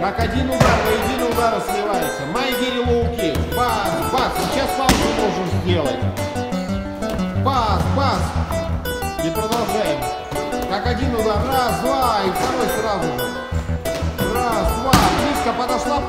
Как один удар, воедино удары сливаются. Майгири лоуки. Бас, бас. Сейчас паузу должен сделать. Бас, бас. И продолжаем. Как один удар. Раз, два. И второй сразу же. Раз, два. Близко подошла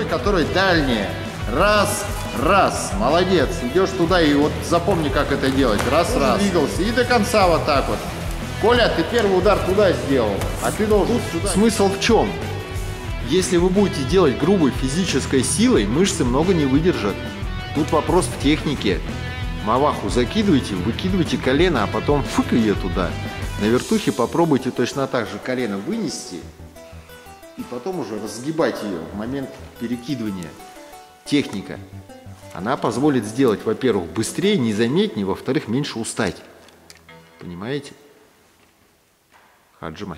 Ногой, который дальняя. Раз, раз. Молодец. Идешь туда и вот запомни, как это делать. Раз, раз. Двигался. И до конца вот так вот. Коля, ты первый удар туда сделал, а ты должен сюда. Смысл в чем? Если вы будете делать грубой физической силой, мышцы много не выдержат. Тут вопрос в технике. Маваху закидывайте, выкидывайте колено, а потом фык ее туда. На вертухе попробуйте точно так же колено вынести и потом уже разгибать ее в момент перекидывания. Техника. Она позволит сделать, во-первых, быстрее, незаметнее, во-вторых, меньше устать. Понимаете? Хаджима.